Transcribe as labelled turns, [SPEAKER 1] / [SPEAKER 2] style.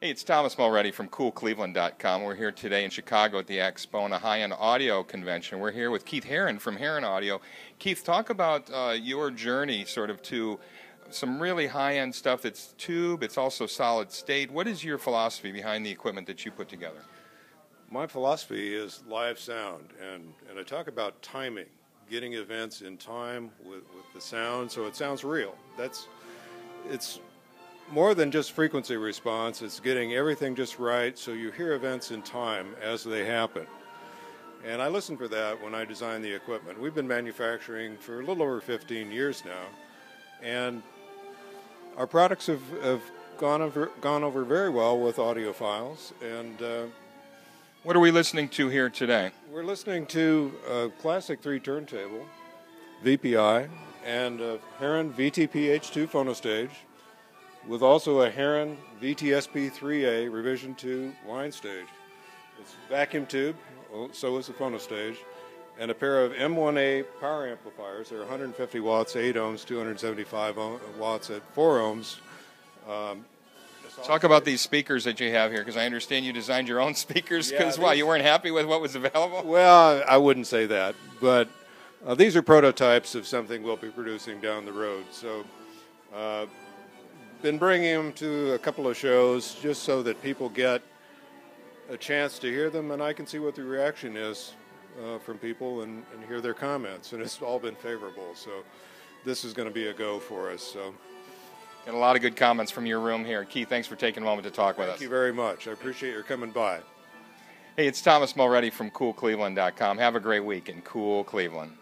[SPEAKER 1] Hey, it's Thomas Mulready from CoolCleveland.com. We're here today in Chicago at the Axpona High-End Audio Convention. We're here with Keith Herron from Herron Audio. Keith, talk about uh, your journey sort of to some really high-end stuff that's tube, it's also solid state. What is your philosophy behind the equipment that you put together?
[SPEAKER 2] My philosophy is live sound, and, and I talk about timing, getting events in time with, with the sound so it sounds real. That's it's more than just frequency response, it's getting everything just right so you hear events in time as they happen. And I listen for that when I design the equipment. We've been manufacturing for a little over 15 years now, and our products have, have gone, over, gone over very well with audiophiles. And uh,
[SPEAKER 1] what are we listening to here today?
[SPEAKER 2] We're listening to a classic three turntable, VPI, and a Herron VTPH2 phonostage with also a Herron VTSP3A revision 2 line stage. It's vacuum tube, oh, so is the phonostage, and a pair of M1A power amplifiers. They're 150 watts, 8 ohms, 275 watts at 4 ohms. Um,
[SPEAKER 1] Talk about these speakers that you have here, because I understand you designed your own speakers. Because yeah, why you weren't happy with what was available?
[SPEAKER 2] Well, I wouldn't say that, but uh, these are prototypes of something we'll be producing down the road. So. Uh, been bringing them to a couple of shows just so that people get a chance to hear them and I can see what the reaction is uh, from people and, and, hear their comments. And it's all been favorable. So this is going to be a go for us. So.
[SPEAKER 1] Got a lot of good comments from your room here. Keith, thanks for taking a moment to talk
[SPEAKER 2] Thank
[SPEAKER 1] with us.
[SPEAKER 2] Thank you very much. I appreciate your coming by.
[SPEAKER 1] Hey, it's Thomas Mulready from CoolCleveland.com. Have a great week in Cool Cleveland.